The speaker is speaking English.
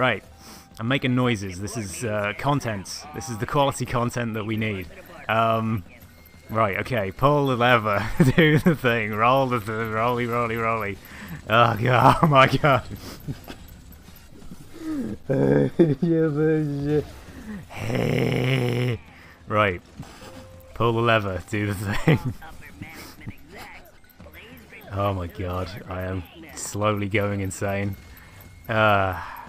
Right. I'm making noises. This is uh, content. This is the quality content that we need. Um, right, okay. Pull the lever. Do the thing. Roll the thing. Rolly, rolly, rolly. Oh, God. Oh, my God. right. Pull the lever. Do the thing. oh, my God. I am slowly going insane. Ah. Uh,